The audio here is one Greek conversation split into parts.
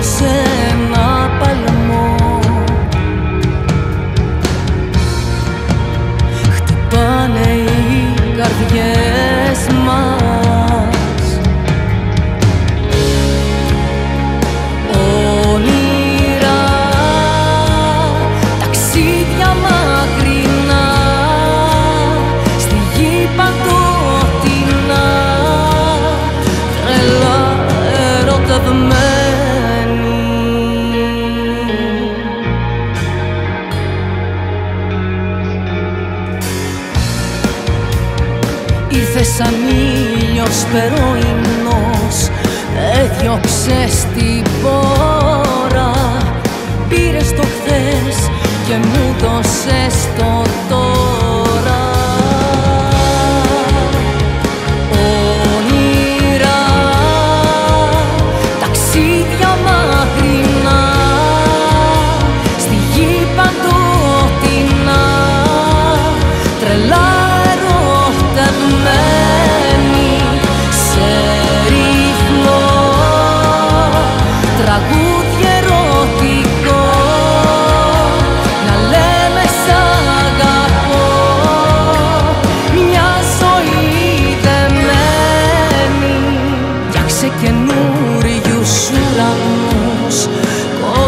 σε Ήρθε σαν ήλιος περοϊνός Έδιωξες στην πόρα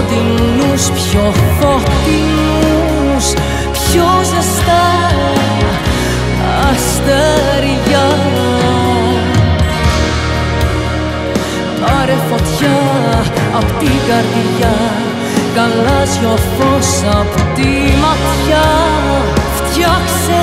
φωτεινούς, πιο φωτεινούς, πιο ζεστά αστέρια. Πάρε φωτιά απ' την καρδιά, γαλάζιο φως απ' τη ματιά, φτιάξε